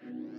Better